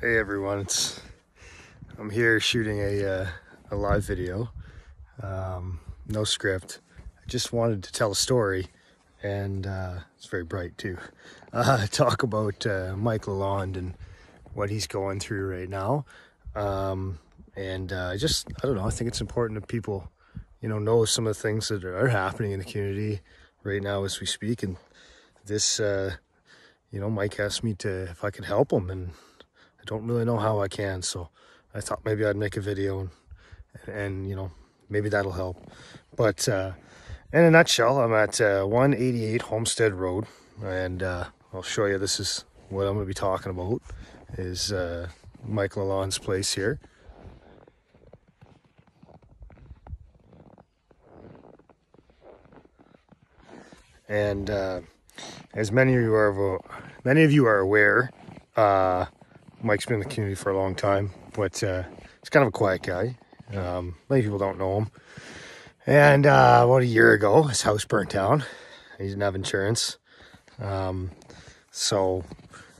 Hey everyone, it's I'm here shooting a uh, a live video. Um, no script. I just wanted to tell a story, and uh, it's very bright too. Uh, talk about uh, Mike Lalonde and what he's going through right now. Um, and uh, I just I don't know. I think it's important that people, you know, know some of the things that are happening in the community right now as we speak. And this, uh, you know, Mike asked me to if I could help him and don't really know how I can. So I thought maybe I'd make a video and, and you know, maybe that'll help. But uh, in a nutshell, I'm at uh, 188 Homestead Road and uh, I'll show you this is what I'm going to be talking about is uh, Mike Lalonde's place here. And uh, as many of you are many of you are aware, uh, Mike's been in the community for a long time, but uh, he's kind of a quiet guy. Um, many people don't know him. And uh, about a year ago, his house burnt down. He didn't have insurance. Um, so,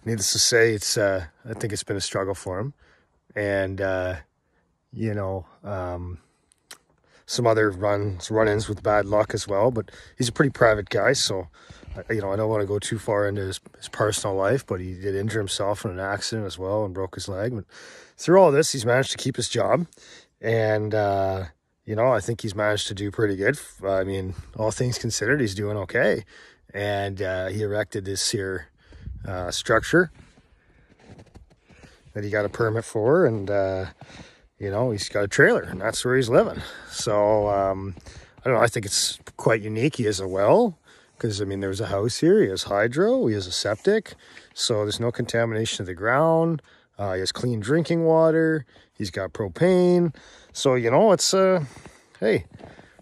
needless to say, it's uh, I think it's been a struggle for him. And, uh, you know, um, some other runs, run-ins with bad luck as well. But he's a pretty private guy, so you know, I don't want to go too far into his, his personal life, but he did injure himself in an accident as well and broke his leg. But through all this, he's managed to keep his job. And, uh, you know, I think he's managed to do pretty good. I mean, all things considered, he's doing okay. And uh, he erected this here uh, structure that he got a permit for. And, uh, you know, he's got a trailer and that's where he's living. So, um, I don't know, I think it's quite unique. He has a well because I mean there's a house here he has hydro he has a septic so there's no contamination of the ground uh, he has clean drinking water he's got propane so you know it's uh hey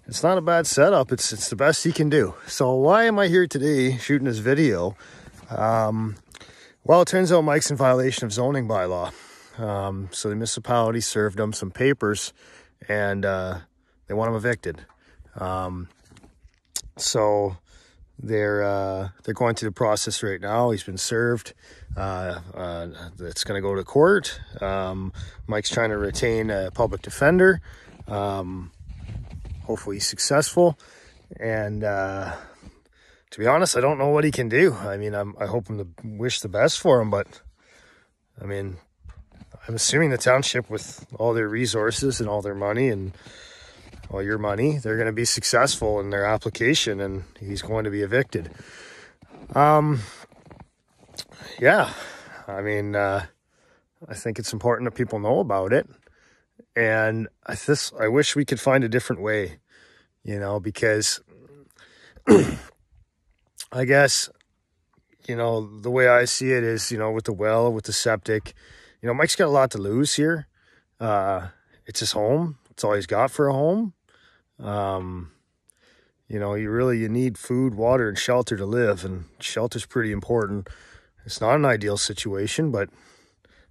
it's not a bad setup it's it's the best he can do so why am I here today shooting this video um, well it turns out Mike's in violation of zoning bylaw um, so the municipality served him some papers and uh, they want him evicted um, so they're uh, they're going through the process right now. He's been served. Uh, uh, it's going to go to court. Um, Mike's trying to retain a public defender. Um, hopefully, he's successful. And uh, to be honest, I don't know what he can do. I mean, I'm, I hope him to wish the best for him, but I mean, I'm assuming the township, with all their resources and all their money and all your money, they're going to be successful in their application and he's going to be evicted. Um, yeah, I mean, uh, I think it's important that people know about it. And I this I wish we could find a different way, you know, because I guess you know the way I see it is, you know, with the well, with the septic, you know, Mike's got a lot to lose here. Uh, it's his home. It's all he's got for a home. Um, you know, you really you need food, water, and shelter to live, and shelter's pretty important. It's not an ideal situation, but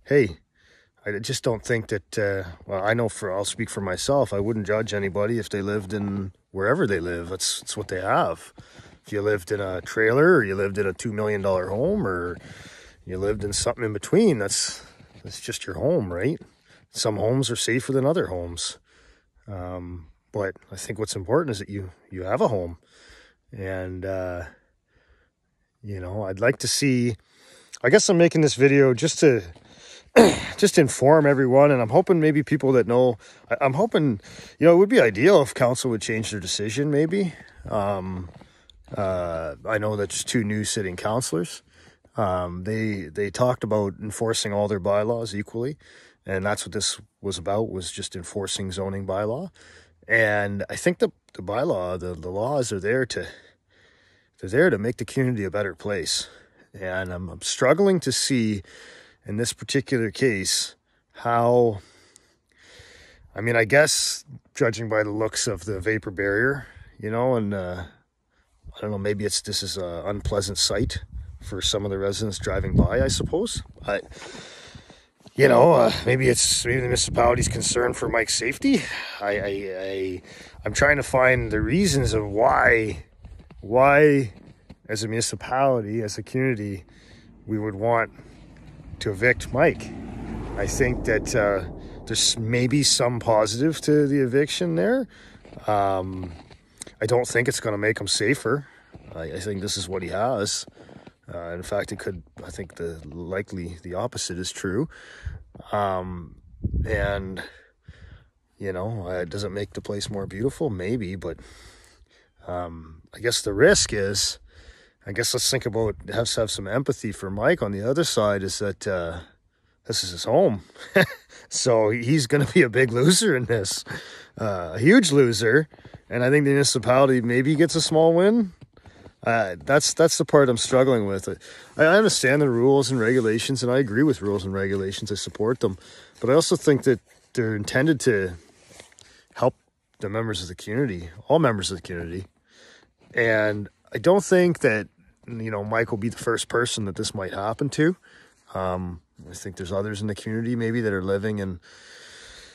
hey, I just don't think that. Uh, well, I know for I'll speak for myself. I wouldn't judge anybody if they lived in wherever they live. That's that's what they have. If you lived in a trailer, or you lived in a two million dollar home, or you lived in something in between, that's that's just your home, right? Some homes are safer than other homes. Um, but I think what's important is that you you have a home, and uh, you know I'd like to see. I guess I'm making this video just to just inform everyone, and I'm hoping maybe people that know. I, am hoping, you know, it would be ideal if council would change their decision. Maybe um, uh, I know that just two new sitting councilors. Um, they they talked about enforcing all their bylaws equally, and that's what this was about. Was just enforcing zoning bylaw. And I think the, the bylaw, the, the laws are there to they're there to make the community a better place. And I'm, I'm struggling to see in this particular case how I mean, I guess judging by the looks of the vapor barrier, you know, and uh, I don't know, maybe it's this is an unpleasant sight for some of the residents driving by, I suppose. But you know, uh, maybe it's maybe the municipality's concern for Mike's safety. I, I, I, I'm trying to find the reasons of why, why, as a municipality, as a community, we would want to evict Mike. I think that uh, there's maybe some positive to the eviction there. Um, I don't think it's going to make him safer. I, I, think this is what he has. Uh, in fact, it could. I think the likely the opposite is true. Um, and you know, uh, does it make the place more beautiful? Maybe, but um, I guess the risk is. I guess let's think about have have some empathy for Mike on the other side. Is that uh, this is his home, so he's going to be a big loser in this, uh, a huge loser. And I think the municipality maybe gets a small win. Uh, that's that's the part I'm struggling with. I, I understand the rules and regulations, and I agree with rules and regulations. I support them, but I also think that they're intended to help the members of the community, all members of the community. And I don't think that you know Mike will be the first person that this might happen to. Um, I think there's others in the community maybe that are living in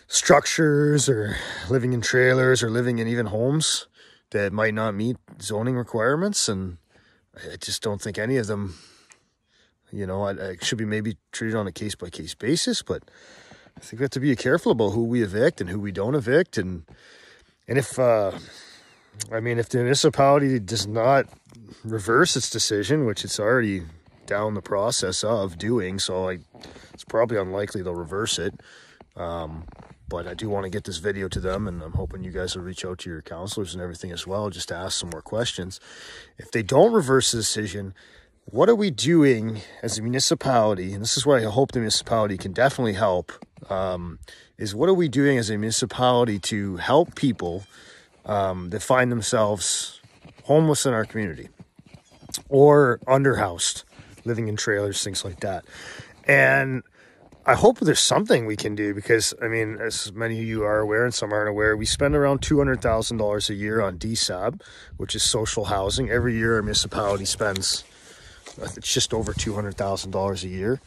structures or living in trailers or living in even homes that might not meet zoning requirements. And I just don't think any of them, you know, I, I should be maybe treated on a case by case basis. But I think we have to be careful about who we evict and who we don't evict. And, and if, uh, I mean, if the municipality does not reverse its decision, which it's already down the process of doing, so I, it's probably unlikely they'll reverse it. Um, but I do want to get this video to them, and I'm hoping you guys will reach out to your councilors and everything as well, just to ask some more questions. If they don't reverse the decision, what are we doing as a municipality? And this is where I hope the municipality can definitely help. Um, is what are we doing as a municipality to help people um, that find themselves homeless in our community or underhoused, living in trailers, things like that. And I hope there's something we can do because, I mean, as many of you are aware and some aren't aware, we spend around $200,000 a year on DSAB, which is social housing. Every year, our municipality spends, it's just over $200,000 a year.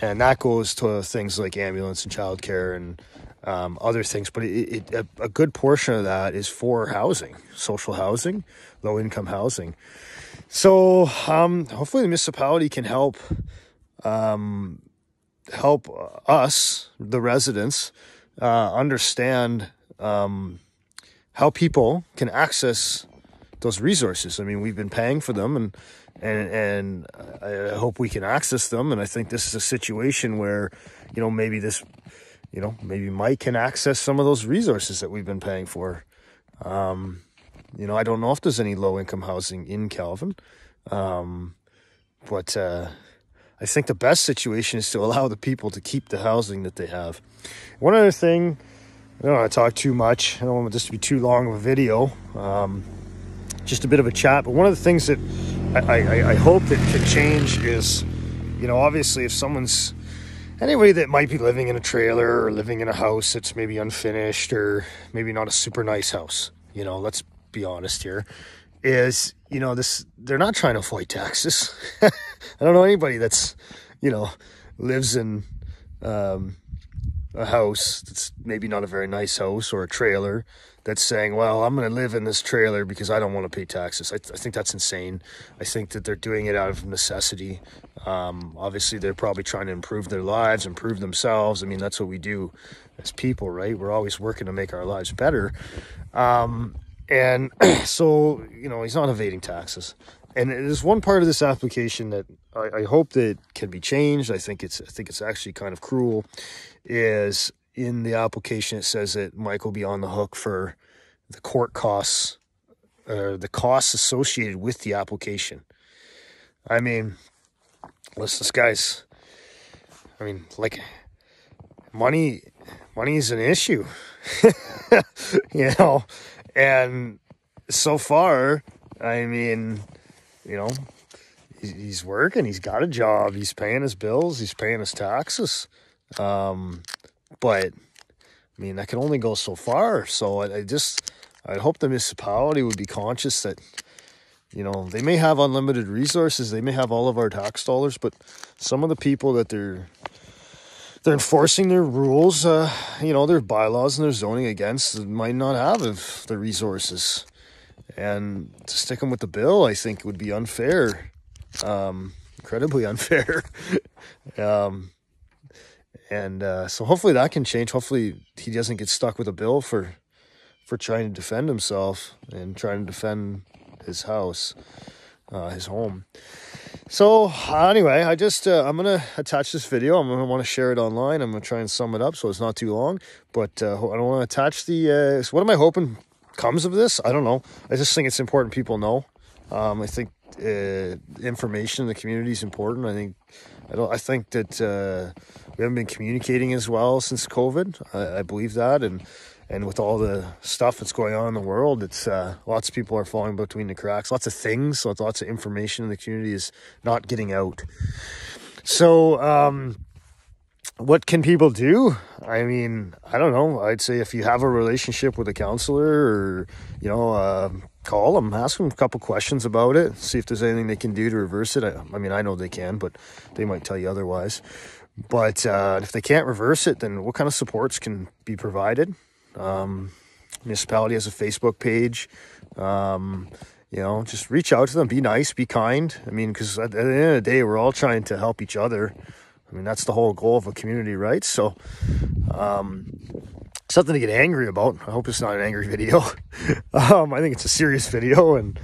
And that goes to things like ambulance and childcare and um, other things. But it, it, a, a, good portion of that is for housing, social housing, low income housing. So um, hopefully the municipality can help um, help us, the residents, uh, understand um, how people can access those resources. I mean, we've been paying for them, and and and I hope we can access them. And I think this is a situation where, you know, maybe this, you know, maybe Mike can access some of those resources that we've been paying for. Um, you know, I don't know if there's any low income housing in Calvin, um, but. Uh, I think the best situation is to allow the people to keep the housing that they have. One other thing, I don't want to talk too much. I don't want this to be too long of a video. Um, just a bit of a chat. But one of the things that I, I, I hope that can change is, you know, obviously if someone's anybody that might be living in a trailer or living in a house that's maybe unfinished or maybe not a super nice house, you know, let's be honest here is you know this they're not trying to avoid taxes i don't know anybody that's you know lives in um, a house that's maybe not a very nice house or a trailer that's saying well i'm going to live in this trailer because i don't want to pay taxes. I, th- I, think that's insane. I think that they're doing it out of necessity. Um, obviously they're probably trying to improve their lives improve themselves. I mean that's what we do as people right? We're always working to make our lives better. Um, and so, you know, he's not evading taxes. And there's one part of this application that I, I, hope that can be changed. I think it's I think it's actually kind of cruel. Is in the application it says that Mike will be on the hook for the court costs, uh, the costs associated with the application. I mean, listen, this guy's. I mean, like, money, money is an issue. you know, and so far, I mean, you know, he's working, he's got a job, he's paying his bills, he's paying his taxes. Um, but I mean, that can only go so far. So I, I just, I hope the municipality would be conscious that, you know, they may have unlimited resources, they may have all of our tax dollars, but some of the people that they're they're enforcing their rules, uh, you know, their bylaws and their zoning against might not have the resources. And to stick him with the bill, I think would be unfair, um, incredibly unfair. um, and uh, so hopefully that can change. Hopefully he doesn't get stuck with a bill for for trying to defend himself and trying to defend his house, uh, his home. So anyway, I just uh, I'm gonna attach this video. I'm gonna want to share it online. I'm gonna try and sum it up so it's not too long. But uh, I don't want to attach the. Uh, so what am I hoping comes of this? I don't know. I just think it's important people know. Um, I think uh, information in the community is important. I think I don't. I think that uh, we haven't been communicating as well since COVID. I, I believe that, and and with all the stuff that's going on in the world, it's uh, lots of people are falling between the cracks. Lots of things, lots lots of information in the community is not getting out. So, um, what can people do? I mean, I don't know. I'd say if you have a relationship with a councilor, or you know, uh, call them, ask them a couple questions about it, see if there's anything they can do to reverse it. I, I mean, I know they can, but they might tell you otherwise. But uh, if they can't reverse it, then what kind of supports can be provided? Um, municipality has a Facebook page. Um, you know, just reach out to them, be nice, be kind. I mean, because at the end of the day, we're all trying to help each other. I mean, that's the whole goal of a community, right? So, um, something to get angry about. I hope it's not an angry video. um, I think it's a serious video, and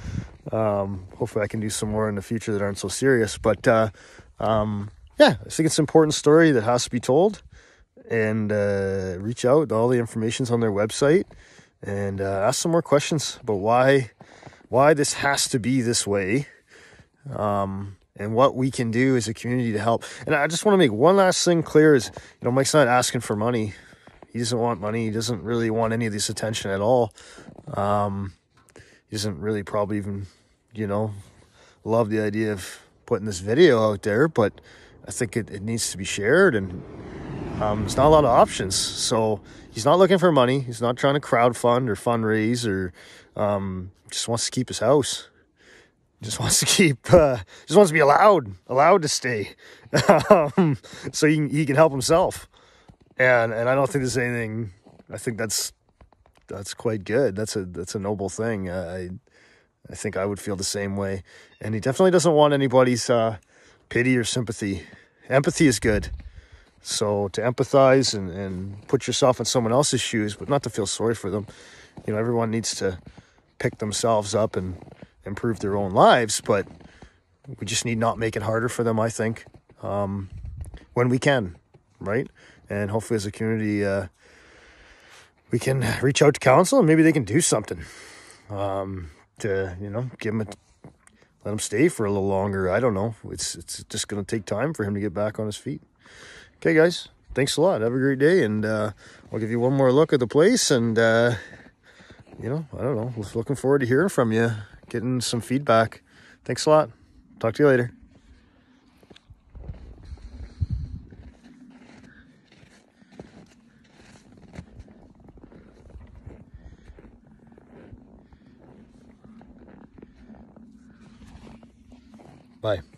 um, hopefully, I can do some more in the future that aren't so serious. But uh, um, yeah, I think it's an important story that has to be told and uh, reach out. All the information's on their website, and uh, ask some more questions about why why this has to be this way, um, and what we can do as a community to help. And I just want to make one last thing clear: is you know Mike's not asking for money. He doesn't want money. He doesn't really want any of this attention at all. Um, he doesn't really probably even you know love the idea of putting this video out there, but I think it, it needs to be shared and um, there's not a lot of options. So he's not looking for money. He's not trying to crowd fund or fundraise or um, just wants to keep his house. Just wants to keep, uh, just wants to be allowed, allowed to stay, um, so he can, he can help himself. And and I don't think there's anything. I think that's that's quite good. That's a that's a noble thing. I I think I would feel the same way. And he definitely doesn't want anybody's uh, pity or sympathy. Empathy is good. So to empathize and, and put yourself in someone else's shoes, but not to feel sorry for them. You know, everyone needs to pick themselves up and improve their own lives, but we just need not make it harder for them, I think, um, when we can, right? And hopefully as a community, uh, we can reach out to council and maybe they can do something um, to, you know, give them a, let him stay for a little longer. I don't know. It's, it's just going to take time for him to get back on his feet. Okay, guys. Thanks a lot. Have a great day. And uh, I'll give you one more look at the place. And, uh, you know, I don't know. Looking forward to hearing from you, getting some feedback. Thanks a lot. Talk to you later. Bye.